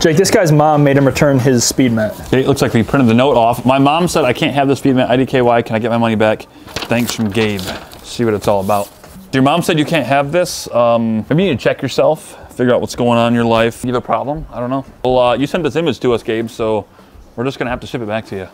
Jake, this guy's mom made him return his speed mat. It looks like we printed the note off. My mom said I can't have this idk IDKY. Can I get my money back? Thanks from Gabe. See what it's all about. Your mom said you can't have this. Um, maybe you need to check yourself, figure out what's going on in your life. You have a problem? I don't know. Well, uh, you sent this image to us, Gabe, so we're just gonna have to ship it back to you.